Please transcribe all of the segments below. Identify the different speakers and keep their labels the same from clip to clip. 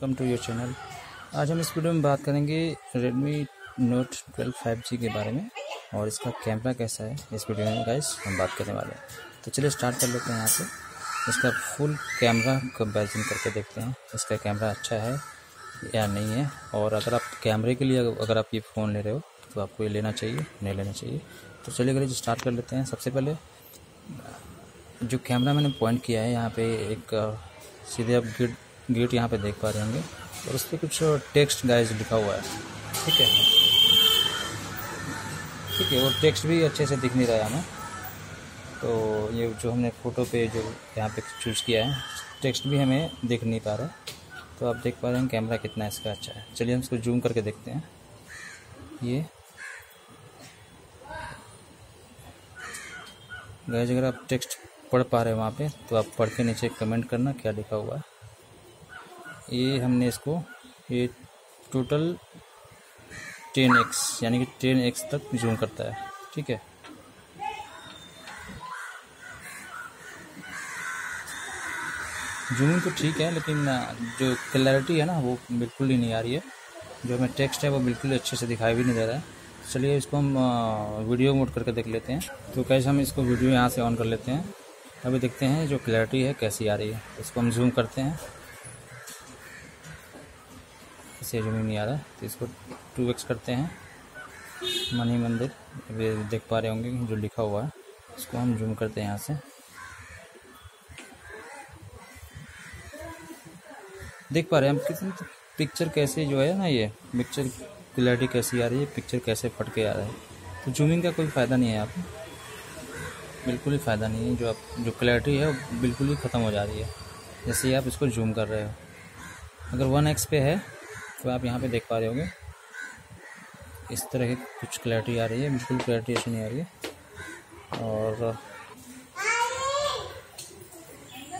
Speaker 1: Welcome to your channel. आज हम इस वीडियो में बात करेंगे Redmi Note 12 5G के बारे में और इसका कैमरा कैसा है इस वीडियो में गाइस हम बात करने वाले हैं। तो चलिए स्टार्ट कर लेते हैं यहाँ से। इसका फुल कैमरा कंपेरिजन करके देखते हैं। इसका कैमरा अच्छा है या नहीं है और अगर आप कैमरे के लिए अगर आप ये फ़ोन ले रहे हो तो आपको ये लेना चाहिए, नहीं लेना चाहिए। तो चलिए अगर स्टार्ट कर लेते हैं। सबसे पहले, जो कैमरा मैंने पॉइंट किया है, यहाँ पे एक सीधे आप गेट यहाँ पे देख पा रहे होंगे। और उस पर कुछ टेक्स्ट गाइज़ लिखा हुआ है। ठीक है? ठीक है, वो टेक्स्ट भी अच्छे से दिख नहीं रहा है हमें। तो ये जो हमने फ़ोटो पे जो यहाँ पे चूज़ किया है, टेक्स्ट भी हमें दिख नहीं पा रहा है। तो आप देख पा रहे हैं कैमरा कितना इसका अच्छा है। चलिए हम इसको जूम करके देखते हैं। ये। गाइज़ अगर आप टेक्स्ट पढ़ पा रहे हैं वहाँ पे तो आप पढ़ के नीचे कमेंट करना क्या लिखा हुआ है। ये हमने इसको ये टोटल टेन एक्स यानी कि टेन एक्स तक जूम करता है, ठीक है? जूमिंग तो ठीक है, लेकिन जो क्लैरिटी है ना, वो बिल्कुल ही नहीं आ रही है। जो हमें टेक्स्ट है, वो बिल्कुल अच्छे से दिखाई भी नहीं दे रहा है। चलिए इसको हम वीडियो मोड करके देख लेते हैं। तो कैसे हम इसको वीडियो यहाँ से ऑन कर लेते हैं? अभी देखते हैं जो क्लैरिटी है, कैसी आ रही है। इसको हम जूम करते हैं। इसे जूम नहीं आ रहा तो इसको टू एक्स करते हैं। मनी मंदिर अभी देख पा रहे होंगे जो लिखा हुआ है, इसको हम जूम करते हैं यहाँ से। देख पा रहे हैं, हम कितनी तो पिक्चर कैसे जो है ना ये पिक्चर क्लैरिटी कैसी आ रही है पिक्चर कैसे फट के आ रहा है। तो जूमिंग का कोई फ़ायदा नहीं है आप बिल्कुल ही फ़ायदा नहीं है, जो आप, जो क्लैरिटी है, वो बिल्कुल ही ख़त्म हो जा रही है। जैसे ही आप इसको जूम कर रहे हो। अगर वन एक्स पे है तो आप यहाँ पे देख पा रहे होंगे। इस तरह की कुछ क्लैरिटी आ रही है, बिल्कुल क्लैरिटी ऐसी नहीं आ रही है। और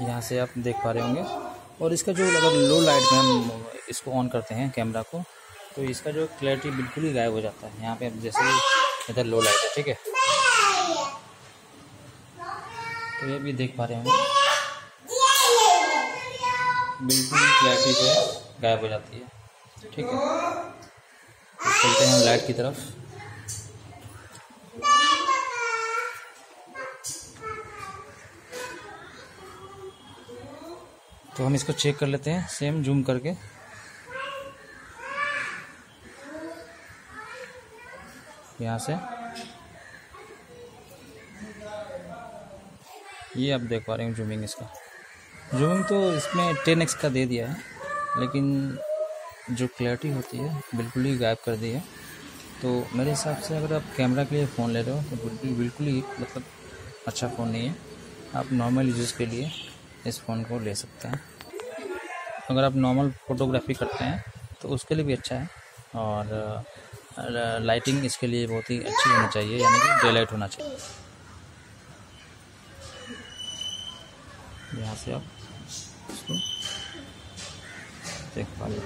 Speaker 1: यहाँ से आप देख पा रहे होंगे। और इसका जो अगर लो लाइट में हम इसको ऑन करते हैं कैमरा को तो इसका जो क्लैरिटी बिल्कुल ही गायब हो जाता है। यहाँ पे जैसे इधर लो लाइट है, ठीक है? तो ये भी देख पा रहे होंगे। बिल्कुल क्लैरिटी जो है गायब हो जाती है। ठीक है। चलते हैं लाइट की तरफ़। तो हम इसको चेक कर लेते हैं सेम जूम करके। यहाँ से। ये आप देख पा रहे हैं जूमिंग इसका। जूमिंग तो इसमें टेन एक्स का दे दिया है, लेकिन जो क्लैरिटी होती है, बिल्कुल ही गायब कर दी है। तो मेरे हिसाब से अगर आप कैमरा के लिए फ़ोन ले रहे हो तो बिल्कुल बिल्कुल ही मतलब अच्छा फ़ोन नहीं है। आप नॉर्मल यूज़ के लिए इस फ़ोन को ले सकते हैं। अगर आप नॉर्मल फ़ोटोग्राफी करते हैं तो उसके लिए भी अच्छा है। और लाइटिंग इसके लिए बहुत ही अच्छी होनी चाहिए, यानी कि डे लाइट होना चाहिए। यहाँ से आप इसको देख पा रहे